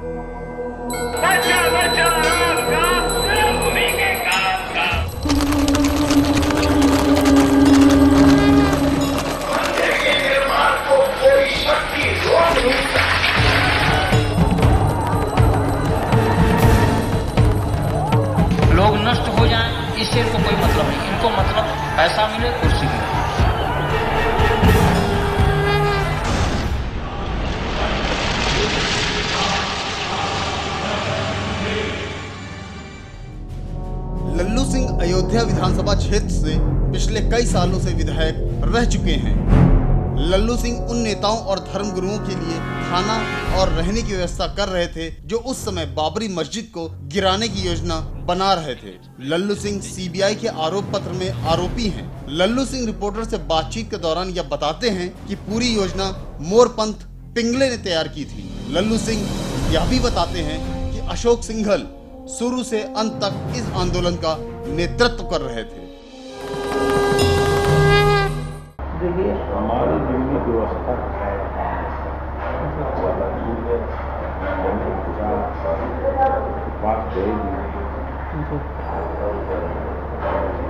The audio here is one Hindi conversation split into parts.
लोग नष्ट हो जाएँ इससे इनको कोई मतलब नहीं। इनको मतलब पैसा मिले, कुर्सी मिले। अयोध्या विधानसभा क्षेत्र से पिछले कई सालों से विधायक रह चुके हैं। लल्लू सिंह उन नेताओं और धर्मगुरुओं के लिए खाना और रहने की व्यवस्था कर रहे थे, जो उस समय बाबरी मस्जिद को गिराने की योजना बना रहे थे। लल्लू सिंह सीबीआई के आरोप पत्र में आरोपी हैं। लल्लू सिंह रिपोर्टर से बातचीत के दौरान यह बताते हैं कि पूरी योजना मोरपंथ पिंगले ने तैयार की थी। लल्लू सिंह यह भी बताते हैं कि अशोक सिंघल शुरू से अंत तक इस आंदोलन का नेतृत्व कर रहे थे। हमारी दिल्ली व्यवस्था है?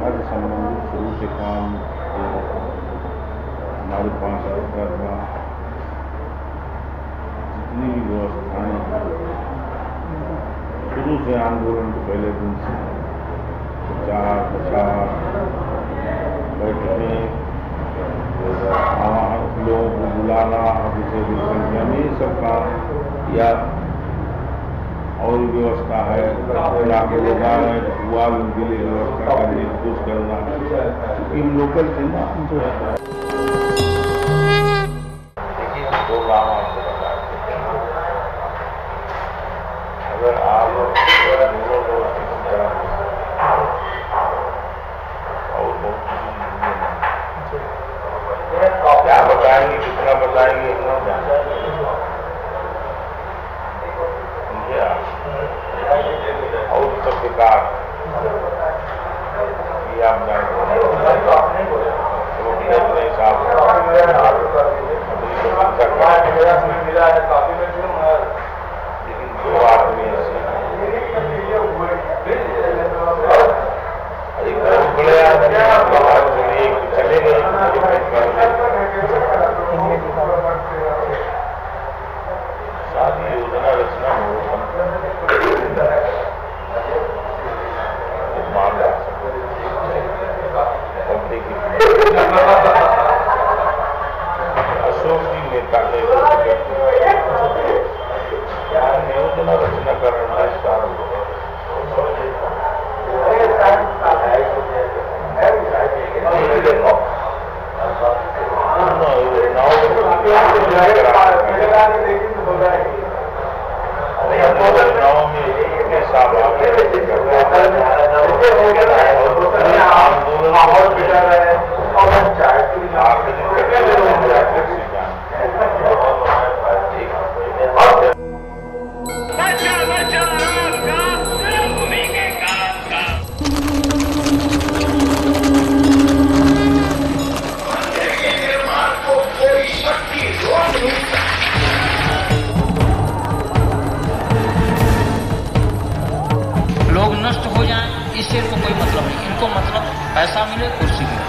हर संबंधित शुरू से काम, हमारे पास था जितनी भी व्यवस्थाएँ शुरू से आंदोलन के पहले दिन से प्रसार बैठकें आवाहन लोगों को बुलाना जिसे भी संख्या में ये सब काम या और व्यवस्था है इलाके लोग आ रहे हैं हुआ उनके लिए व्यवस्था करनी कुछ करना क्योंकि लोकल थे ना अगर आप बताएँगे कितना बताएँगे इतना आप? और विकास ये आप जानते हैं। तो अपने अपने बचा लोग नष्ट हो जाएँ इससे इनको कोई मतलब नहीं। इनको मतलब पैसा मिले, कुर्सी मिले।